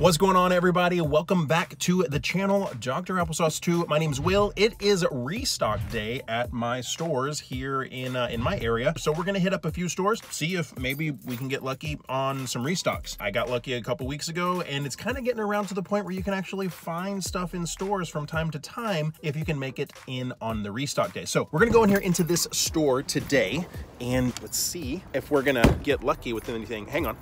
What's going on everybody? Welcome back to the channel, Dr. Applesauce 2. My name's Will. It is restock day at my stores here in uh, in my area. So we're gonna hit up a few stores, see if maybe we can get lucky on some restocks. I got lucky a couple weeks ago and it's kind of getting around to the point where you can actually find stuff in stores from time to time if you can make it in on the restock day. So we're gonna go in here into this store today and let's see if we're gonna get lucky with anything. Hang on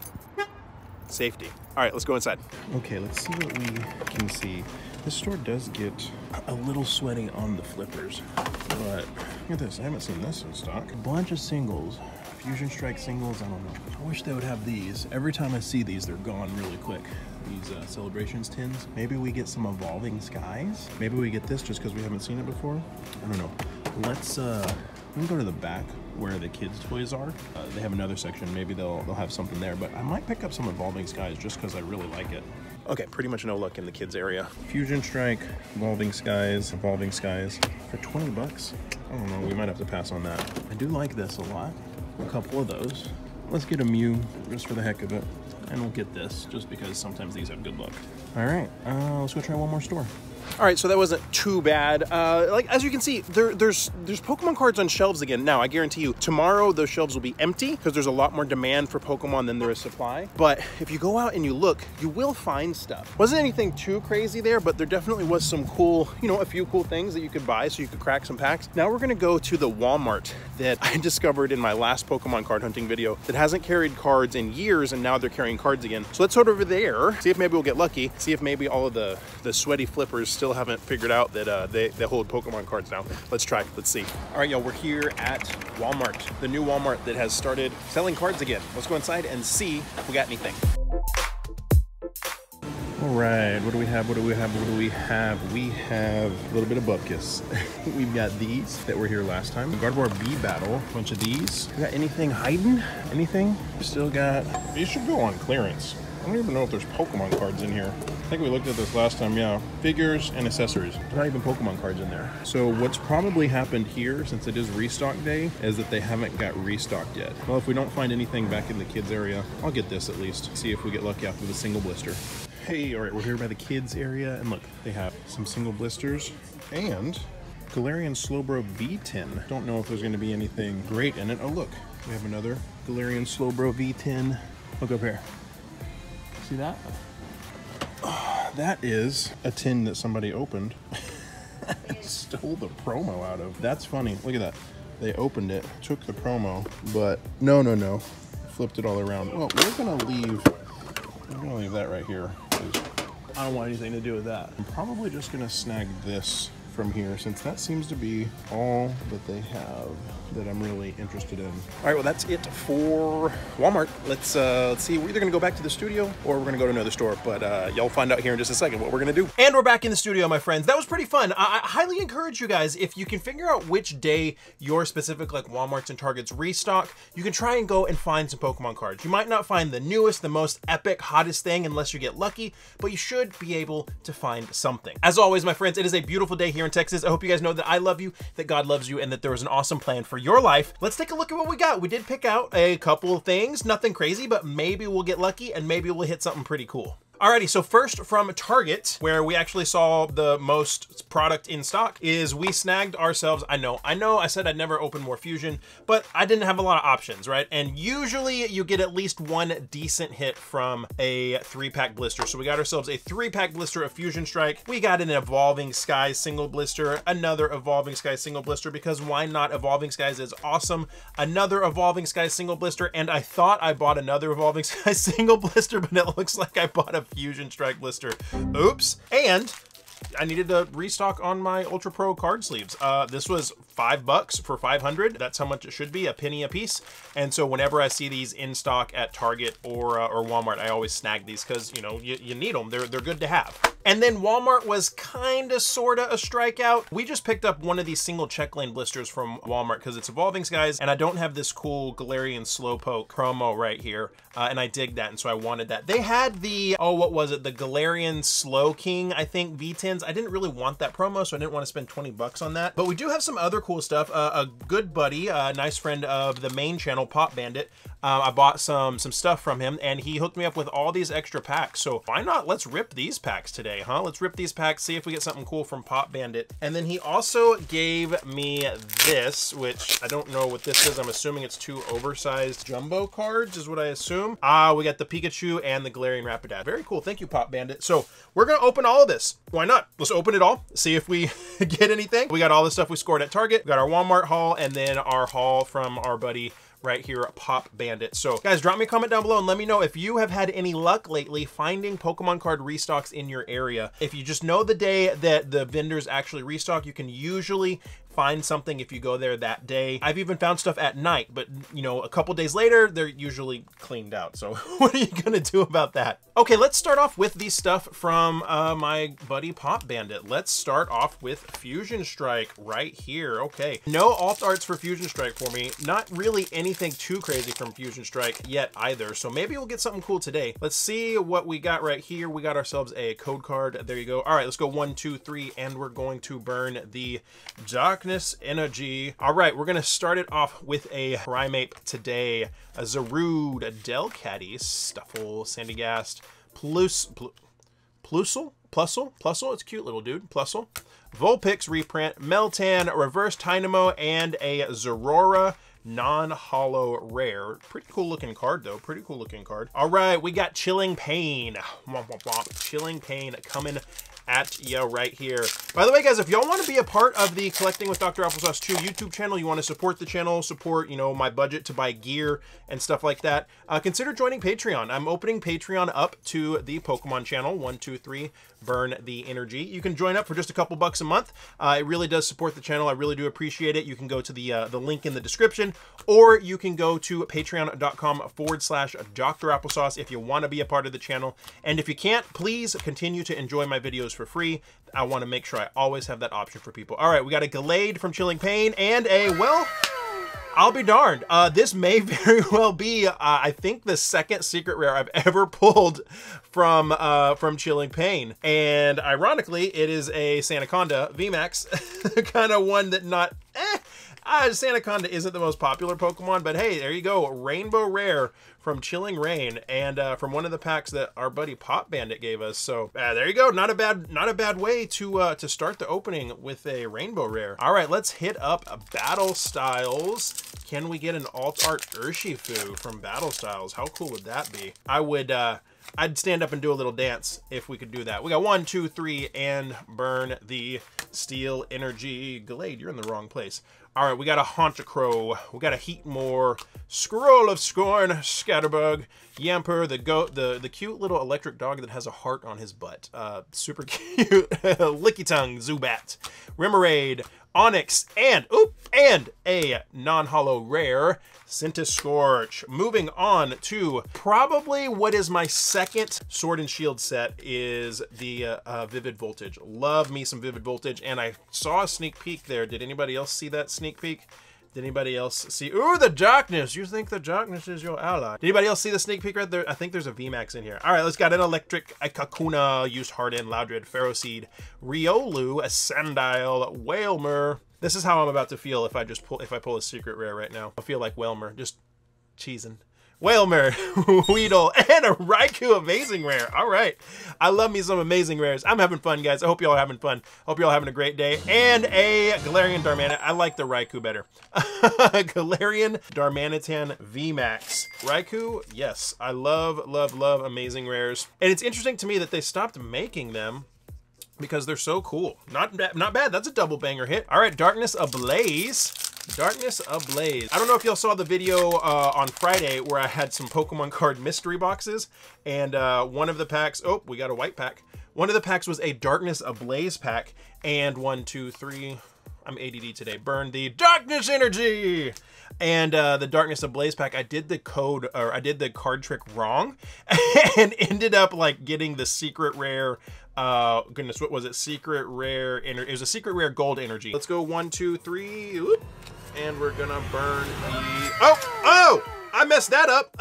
safety. All right, let's go inside. Okay, let's see what we can see. This store does get a little sweaty on the flippers, but look at this. I haven't seen this in stock. A bunch of singles. Fusion Strike singles, I don't know. I wish they would have these. Every time I see these, they're gone really quick. These uh, Celebrations tins. Maybe we get some Evolving Skies. Maybe we get this just because we haven't seen it before. I don't know. Let's, uh, let me go to the back where the kids' toys are. Uh, they have another section. Maybe they'll they'll have something there. But I might pick up some Evolving Skies just because I really like it. Okay, pretty much no luck in the kids area. Fusion Strike, Evolving Skies, Evolving Skies for 20 bucks. I don't know. We might have to pass on that. I do like this a lot. A couple of those. Let's get a Mew just for the heck of it. And we'll get this just because sometimes these have good luck. All right, uh, let's go try one more store. All right, so that wasn't too bad. Uh, like as you can see, there, there's there's Pokemon cards on shelves again. Now, I guarantee you, tomorrow those shelves will be empty because there's a lot more demand for Pokemon than there is supply. But if you go out and you look, you will find stuff. Wasn't anything too crazy there, but there definitely was some cool, you know, a few cool things that you could buy so you could crack some packs. Now we're gonna go to the Walmart that I discovered in my last Pokemon card hunting video that hasn't carried cards in years and now they're carrying cards again. So let's head over there, see if maybe we'll get lucky, see if maybe all of the, the sweaty flippers still haven't figured out that uh, they, they hold Pokemon cards now. Let's try, let's see. All right, y'all, we're here at Walmart, the new Walmart that has started selling cards again. Let's go inside and see if we got anything. All right, what do we have? What do we have? What do we have? We have a little bit of Bupkis. We've got these that were here last time. Gardevoir V Battle, a bunch of these. We got anything hiding? Anything? Still got, these should go on clearance. I don't even know if there's Pokemon cards in here. I think we looked at this last time, yeah. Figures and accessories. Not even Pokemon cards in there. So what's probably happened here, since it is restock day, is that they haven't got restocked yet. Well, if we don't find anything back in the kids area, I'll get this at least. See if we get lucky after the single blister. Hey, all right, we're here by the kids area, and look, they have some single blisters and Galarian Slowbro V Tin. Don't know if there's gonna be anything great in it. Oh, look, we have another Galarian Slowbro V Tin. Look up here. See that? Oh, that is a tin that somebody opened and stole the promo out of. That's funny. Look at that. They opened it, took the promo, but no, no, no. Flipped it all around. Well, we're gonna leave, we're gonna leave that right here. I don't want anything to do with that. I'm probably just gonna snag this from here since that seems to be all that they have that I'm really interested in. All right, well that's it for Walmart. Let's uh, let's see. We're either gonna go back to the studio or we're gonna go to another store. But uh, y'all find out here in just a second what we're gonna do. And we're back in the studio, my friends. That was pretty fun. I, I highly encourage you guys if you can figure out which day your specific like Walmart's and Targets restock, you can try and go and find some Pokemon cards. You might not find the newest, the most epic, hottest thing unless you get lucky, but you should be able to find something. As always, my friends, it is a beautiful day here in Texas. I hope you guys know that I love you, that God loves you, and that there was an awesome plan for your life. Let's take a look at what we got. We did pick out a couple of things, nothing crazy, but maybe we'll get lucky and maybe we'll hit something pretty cool. Alrighty, so first from Target, where we actually saw the most product in stock, is we snagged ourselves, I know, I know I said I'd never open more Fusion, but I didn't have a lot of options, right? And usually you get at least one decent hit from a three pack blister. So we got ourselves a three pack blister of Fusion Strike. We got an Evolving Sky single blister, another Evolving Sky single blister, because why not? Evolving Skies is awesome. Another Evolving Sky single blister, and I thought I bought another Evolving Sky single blister, but it looks like I bought a Fusion Strike blister. Oops. And I needed to restock on my Ultra Pro card sleeves. Uh, this was five bucks for 500. That's how much it should be, a penny a piece. And so whenever I see these in stock at Target or uh, or Walmart, I always snag these because, you know, you, you need them. They're, they're good to have. And then Walmart was kind of, sort of a strikeout. We just picked up one of these single check lane blisters from Walmart because it's Evolving Skies. and I don't have this cool Galarian Slowpoke promo right here, uh, and I dig that, and so I wanted that. They had the, oh, what was it? The Galarian Slowking, I think, V Tins. I didn't really want that promo, so I didn't want to spend 20 bucks on that. But we do have some other cool stuff. Uh, a good buddy, a nice friend of the main channel, Pop Bandit, Uh, I bought some some stuff from him, and he hooked me up with all these extra packs. So why not? Let's rip these packs today, huh? Let's rip these packs, see if we get something cool from Pop Bandit. And then he also gave me this, which I don't know what this is. I'm assuming it's two oversized jumbo cards, is what I assume. Ah, we got the Pikachu and the Galarian Rapidash. Very cool. Thank you, Pop Bandit. So we're gonna open all of this. Why not? Let's open it all. See if we get anything. We got all the stuff we scored at Target. We got our Walmart haul, and then our haul from our buddy right here Pop Bandit. So guys, drop me a comment down below and let me know if you have had any luck lately finding Pokemon card restocks in your area. If you just know the day that the vendors actually restock, you can usually find something if you go there that day. I've even found stuff at night, but you know, a couple days later, they're usually cleaned out. So what are you gonna do about that? Okay, let's start off with the stuff from uh, my buddy Pop Bandit. Let's start off with Fusion Strike right here. Okay, no alt arts for Fusion Strike for me. Not really anything too crazy from Fusion Strike yet either. So maybe we'll get something cool today. Let's see what we got right here. We got ourselves a code card. There you go. All right, let's go one, two, three, and we're going to burn the Dark Darkness Energy. All right, we're gonna start it off with a Primeape today. A Zarude, a Delcatty, Stufful, Sandygast, Plus, Pl Plusle, Plusle, Plusle, it's cute little dude, Plusle. Vulpix reprint, Meltan, Reverse Tynamo, and a Zeraora non-holo rare. Pretty cool looking card though, pretty cool looking card. All right, we got Chilling Pain. Womp, womp, womp. Chilling Pain coming at you right here. By the way, guys, if y'all want to be a part of the Collecting with Dr. Applesauce 2 YouTube channel, you want to support the channel, support, you know, my budget to buy gear and stuff like that, uh, consider joining Patreon. I'm opening Patreon up to the Pokemon channel, one, two, three, burn the energy. You can join up for just a couple bucks a month. Uh, it really does support the channel. I really do appreciate it. You can go to the, uh, the link in the description, or you can go to patreon.com forward slash Dr. Applesauce if you want to be a part of the channel. And if you can't, please continue to enjoy my videos for free. I want to make sure I always have that option for people. All right, we got a Gallade from Chilling Pain and a, well, I'll be darned. Uh, this may very well be, uh, I think, the second secret rare I've ever pulled from uh, from Chilling Pain. And ironically, it is a Sandaconda VMAX, kind of one that not, eh, uh, Sandaconda isn't the most popular Pokemon, but hey, there you go. Rainbow Rare from Chilling Reign and uh, from one of the packs that our buddy Pop Bandit gave us. So uh, there you go. Not a bad, not a bad way to uh, to start the opening with a Rainbow Rare. All right, let's hit up Battle Styles. Can we get an alt art Urshifu from Battle Styles? How cool would that be? I would. Uh, I'd stand up and do a little dance if we could do that. We got one, two, three, and burn the steel energy. Glade, you're in the wrong place. All right, we got a Honchkrow. We got a Heatmor, Scroll of Scorn, Scatterbug, Yamper, the goat, the the cute little electric dog that has a heart on his butt. Uh, super cute. Lickitung, Zubat, Remoraid, Onix, and oop, and a non-holo rare, Scorch. Moving on to probably what is my second Sword and Shield set is the uh, uh, Vivid Voltage. Love me some Vivid Voltage, and I saw a sneak peek there. Did anybody else see that sneak peek? Did anybody else see? Ooh, the darkness. You think the darkness is your ally. Did anybody else see the sneak peek right there? I think there's a VMAX in here. All right, let's got an electric, a Kakuna, used Harden, Loudred, Ferroseed, Riolu, a Sandile, Wailmer, this is how I'm about to feel if I just pull if I pull a secret rare right now. I feel like Wailmer, just cheesing. Wailmer, Weedle, and a Raikou Amazing Rare. All right. I love me some Amazing Rares. I'm having fun, guys. I hope y'all are having fun. Hope y'all having a great day. And a Galarian Darmanitan. I like the Raikou better. Galarian Darmanitan VMAX. Raikou, yes. I love, love, love Amazing Rares. And it's interesting to me that they stopped making them because they're so cool. Not not bad. That's a double banger hit. All right, Darkness Ablaze. Darkness Ablaze. I don't know if y'all saw the video uh, on Friday where I had some Pokemon card mystery boxes, and uh, one of the packs, oh, we got a white pack. One of the packs was a Darkness Ablaze pack, and one, two, three, I'm ADD today. Burn the Darkness Energy! and uh, the Darkness Ablaze pack, I did the code or I did the card trick wrong and ended up like getting the secret rare. Uh, goodness, what was it? Secret rare. Energy. It was a secret rare gold energy. Let's go one, two, three, whoop, and we're gonna burn the. Oh, oh! I messed that up.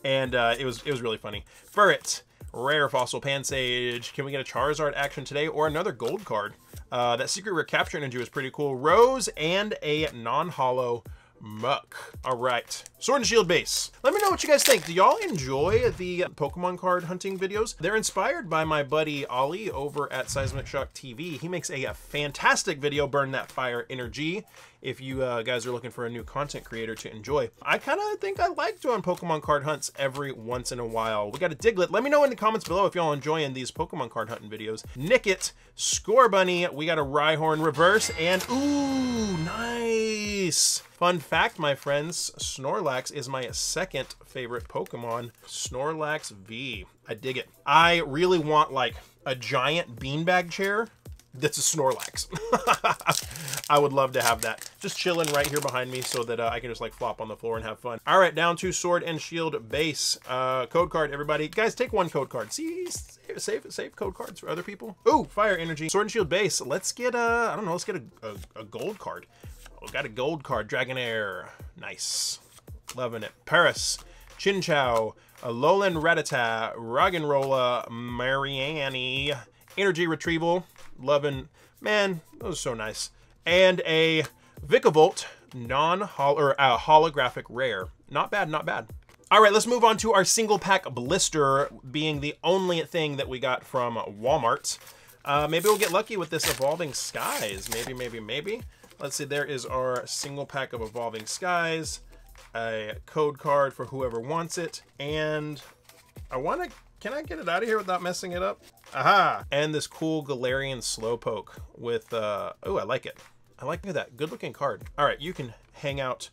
and uh, it was it was really funny. Ferret, rare fossil Pansage. Can we get a Charizard action today or another gold card? Uh, that secret rare capture energy was pretty cool. Rose and a non-holo Muk. All right, Sword and Shield base. Let me know what you guys think. Do y'all enjoy the Pokemon card hunting videos? They're inspired by my buddy Ollie over at Seismic Shock TV. He makes a, fantastic video, Burn That Fire Energy, if you uh, guys are looking for a new content creator to enjoy. I kind of think I like doing Pokemon card hunts every once in a while. We got a Diglett. Let me know in the comments below if y'all enjoying these Pokemon card hunting videos. Nickit, Scorbunny, we got a Rhyhorn reverse, and ooh, nice. Fun fact, my friends, Snorlax is my second favorite Pokemon, Snorlax V. I dig it. I really want like a giant beanbag chair that's a Snorlax. I would love to have that. Just chilling right here behind me so that uh, I can just like flop on the floor and have fun. All right, down to Sword and Shield base. Uh, code card, everybody. Guys, take one code card. See, save, save code cards for other people. Ooh, Fire Energy. Sword and Shield base. Let's get, uh, I don't know, let's get a, a, a gold card. We got a gold card, Dragonair. Nice. Loving it. Paras, Chinchou, Alolan Rattata, Roggenrola, Mareanie, Energy Retrieval, loving, man, those are so nice. And a Vikavolt non-hol or uh, holographic rare. Not bad, not bad. All right, let's move on to our single pack blister being the only thing that we got from Walmart. Uh, maybe we'll get lucky with this Evolving Skies. Maybe, maybe, maybe. Let's see, there is our single pack of Evolving Skies, a code card for whoever wants it, and I want to, can I get it out of here without messing it up? Aha! And this cool Galarian Slowpoke with, uh, oh, I like it. I like that. Good looking card. All right, you can hang out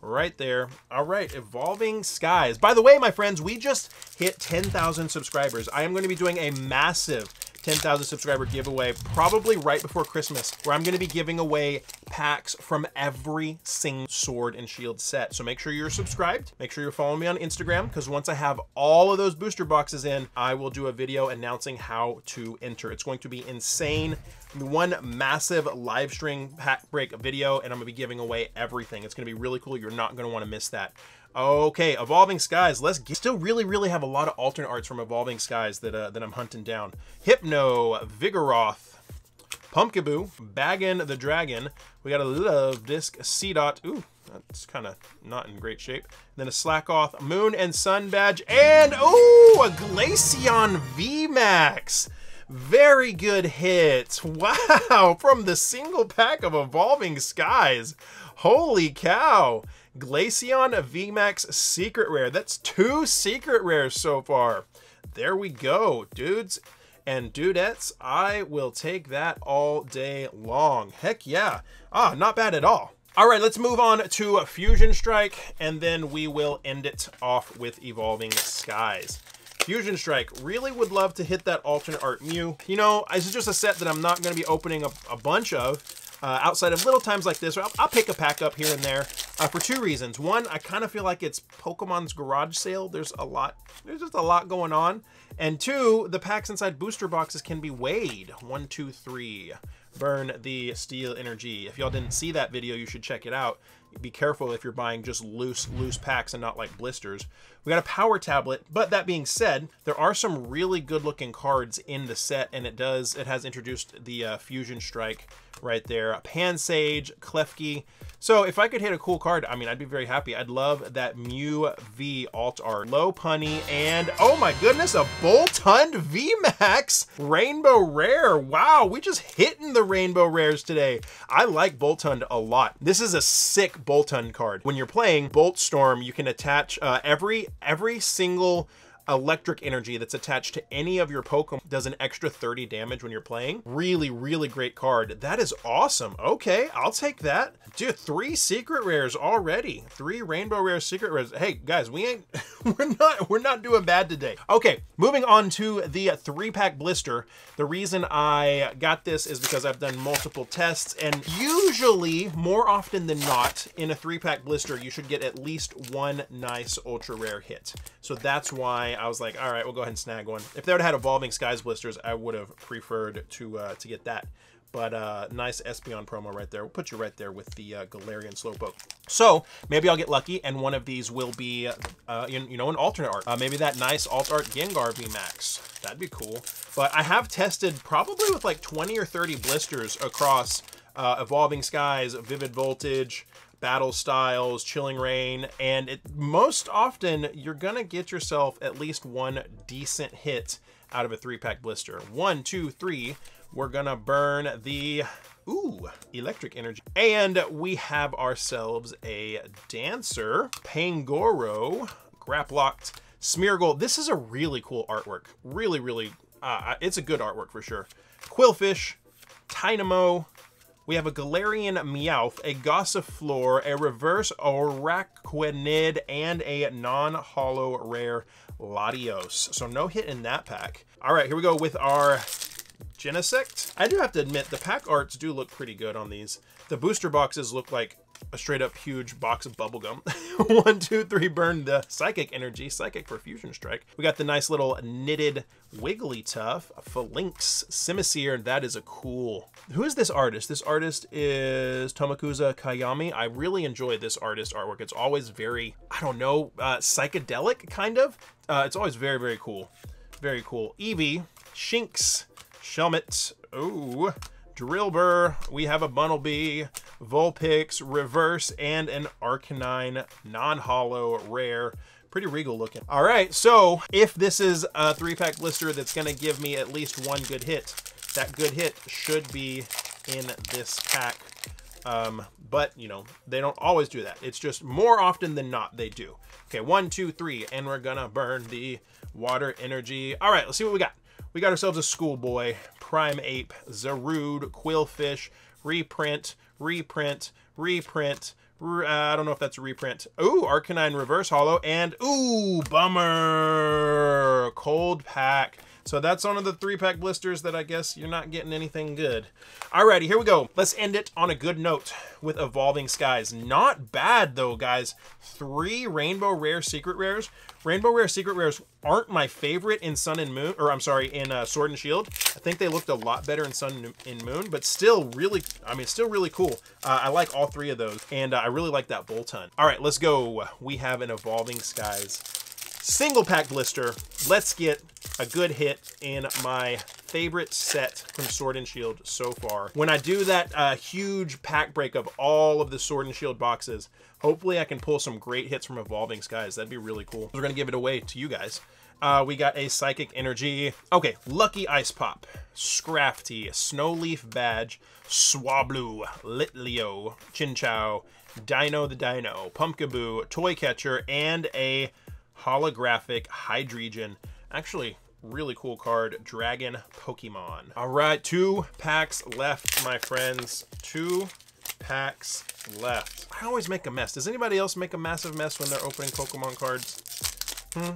right there. All right, Evolving Skies. By the way, my friends, we just hit 10,000 subscribers. I am going to be doing a massive 10,000 subscriber giveaway probably right before Christmas where I'm going to be giving away packs from every single sword and shield set. So make sure you're subscribed. Make sure you're following me on Instagram because once I have all of those booster boxes in, I will do a video announcing how to enter. It's going to be insane. One massive live stream pack break video and I'm going to be giving away everything. It's going to be really cool. You're not going to want to miss that. Okay, Evolving Skies. Let's get, still really, really have a lot of alternate arts from Evolving Skies that uh, that I'm hunting down. Hypno, Vigoroth, Pumpkaboo, Baggin the Dragon. We got a Luvdisc, Seedot. Ooh, that's kind of not in great shape. Then a Slakoth, Moon and Sun badge, and ooh, a Glaceon VMAX. Very good hits. Wow, from the single pack of Evolving Skies. Holy cow. Glaceon VMAX Secret Rare. That's two Secret Rares so far. There we go, dudes and dudettes. I will take that all day long. Heck yeah. Ah, not bad at all. All right, let's move on to Fusion Strike, and then we will end it off with Evolving Skies. Fusion Strike, really would love to hit that alternate art Mew. You know, this is just a set that I'm not going to be opening a, a bunch of, uh, outside of little times like this. I'll, I'll, pick a pack up here and there uh, for two reasons. One, I kind of feel like it's Pokemon's garage sale. There's a lot, there's just a lot going on. And two, the packs inside booster boxes can be weighed. One, two, three. Burn the steel energy. If y'all didn't see that video, you should check it out. Be careful if you're buying just loose, loose packs and not like blisters. We got a power tablet, but that being said, there are some really good looking cards in the set and it does, it has introduced the uh, Fusion Strike right there. Pansage, Klefki. So if I could hit a cool card, I mean, I'd be very happy. I'd love that Mew V alt art. Lopunny and, oh my goodness, a Boltund VMAX Rainbow Rare. Wow, we just hitting the Rainbow Rares today. I like Boltund a lot. This is a sick Boltund card. When you're playing Bolt Storm, you can attach uh, every every single electric energy that's attached to any of your Pokemon does an extra 30 damage when you're playing. Really, really great card. That is awesome. Okay, I'll take that. Dude, three secret rares already. Three rainbow rare secret rares. Hey, guys, we ain't, we're not, we're not doing bad today. Okay, moving on to the three pack blister. The reason I got this is because I've done multiple tests and usually, more often than not, in a three pack blister, you should get at least one nice ultra rare hit. So that's why I was like, all right, we'll go ahead and snag one. If they would have had Evolving Skies blisters, I would have preferred to uh, to get that. But uh, nice Espeon promo right there. We'll put you right there with the uh, Galarian Slowpoke. So maybe I'll get lucky and one of these will be, uh, you, you know, an alternate art. Uh, maybe that nice alt art Gengar VMAX. That'd be cool. But I have tested probably with like 20 or 30 blisters across uh, Evolving Skies, Vivid Voltage, battle styles, chilling reign, and it most often you're gonna get yourself at least one decent hit out of a three pack blister. One, two, three. We're gonna burn the Ooh, electric energy. And we have ourselves a Dancer, Pangoro, Grapploct, Smeargle. This is a really cool artwork. Really, really, uh, it's a good artwork for sure. Qwilfish, Tynamo, we have a Galarian Meowth, a Gossifleur, a Reverse Araquanid, and a non-holo rare Latios. So no hit in that pack. All right, here we go with our Genesect. I do have to admit, the pack arts do look pretty good on these. The booster boxes look like a straight up huge box of bubblegum. One, two, three, burn the Psychic Energy, Psychic perfusion Strike. We got the nice little knitted Wigglytuff, Falinks, Simisear, that is a cool. Who is this artist? This artist is Tomokazu Komiya. I really enjoy this artist artwork. It's always very, I don't know, uh, psychedelic, kind of. Uh, it's always very, very cool. Very cool. Eevee, Shinx, Shelmet, ooh, Drillbur, we have a Bunnelby, Vulpix, Reverse, and an Arcanine non-holo rare. Pretty regal looking. All right, so if this is a three-pack blister that's gonna give me at least one good hit, that good hit should be in this pack. Um, but, you know, they don't always do that. It's just more often than not they do. Okay, one, two, three, and we're gonna burn the water energy. All right, let's see what we got. We got ourselves a schoolboy, Primeape, Zarude, Qwilfish, reprint, reprint, reprint. Uh, I don't know if that's a reprint. Ooh, Arcanine Reverse Holo, and ooh, bummer, Cold Pack. So that's one of the three pack blisters that I guess you're not getting anything good. Alrighty, here we go. Let's end it on a good note with Evolving Skies. Not bad though, guys. Three Rainbow Rare Secret Rares. Rainbow Rare Secret Rares aren't my favorite in Sun and Moon, or I'm sorry, in uh, Sword and Shield. I think they looked a lot better in Sun and Moon, but still really, I mean, still really cool. Uh, I like all three of those, and uh, I really like that Boltund. All right, let's go. We have an Evolving Skies single pack blister. Let's get a good hit in my favorite set from Sword and Shield so far. When I do that uh, huge pack break of all of the Sword and Shield boxes, hopefully I can pull some great hits from Evolving Skies. That'd be really cool. We're to give it away to you guys. Uh, we got a Psychic Energy. Okay, Lucky Ice Pop, Scrafty, Snowleaf Badge, Swablu, Litleo, Chinchou, Dino the Dino, Pumpkaboo, Toy Catcher, and a holographic Hydreigon. Actually, really cool card, Dragon Pokemon. All right, two packs left, my friends. Two packs left. I always make a mess. Does anybody else make a massive mess when they're opening Pokemon cards? Hmm.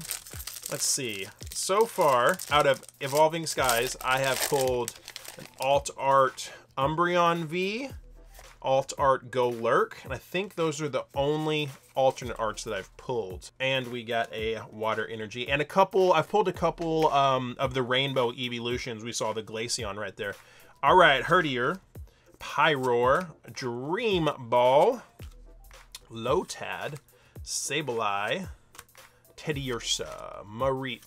Let's see. So far, out of Evolving Skies, I have pulled an Alt Art Umbreon V, Alt Art Golurk, and I think those are the only alternate arts that I've pulled. And we got a Water Energy, and a couple, I've pulled a couple um, of the Rainbow Evolutions. We saw the Glaceon right there. All right, Herdier, Pyroar, Dream Ball, Lotad, Sableye, Teddiursa, Mareep,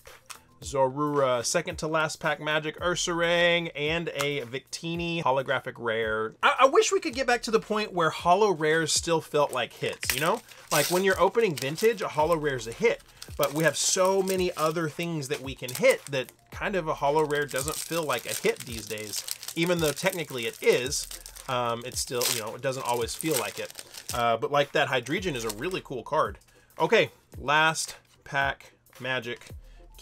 Zorua, second to last pack Magic Ursaring, and a Victini holographic rare. I, I, wish we could get back to the point where holo rares still felt like hits, you know? Like when you're opening vintage, a holo rare is a hit. But we have so many other things that we can hit that kind of a holo rare doesn't feel like a hit these days. Even though technically it is, um, it's still, you know, it doesn't always feel like it. Uh, but like that Hydreigon is a really cool card. Okay, last pack Magic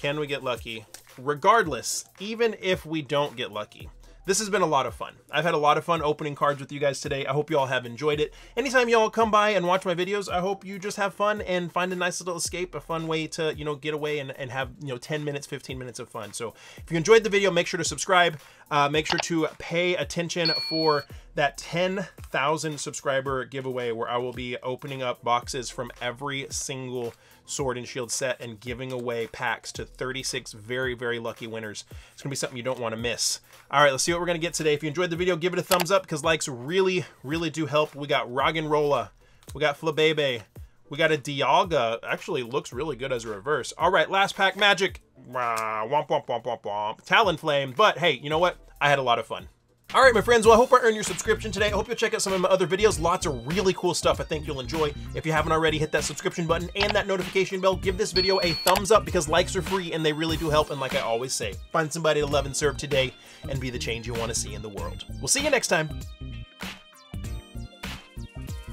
can we get lucky? Regardless, even if we don't get lucky, this has been a lot of fun. I've had a lot of fun opening cards with you guys today. I hope you all have enjoyed it. Anytime y'all come by and watch my videos, I hope you just have fun and find a nice little escape, a fun way to, you know, get away and, and have, you know, 10 minutes, 15 minutes of fun. So if you enjoyed the video, make sure to subscribe. Uh, make sure to pay attention for that 10,000 subscriber giveaway where I will be opening up boxes from every single Sword and Shield set and giving away packs to 36 very, very lucky winners. It's going to be something you don't want to miss. All right, let's see what we're going to get today. If you enjoyed the video, give it a thumbs up because likes really, really do help. We got Roggenrola. We got Flabebe. We got a Dialga. Actually looks really good as a reverse. All right, last pack magic. Womp, womp, womp, womp, womp. Talonflame. But hey, you know what? I had a lot of fun. All right, my friends, well, I hope I earned your subscription today. I hope you'll check out some of my other videos. Lots of really cool stuff I think you'll enjoy. If you haven't already, hit that subscription button and that notification bell. Give this video a thumbs up because likes are free and they really do help. And like I always say, find somebody to love and serve today and be the change you want to see in the world. We'll see you next time.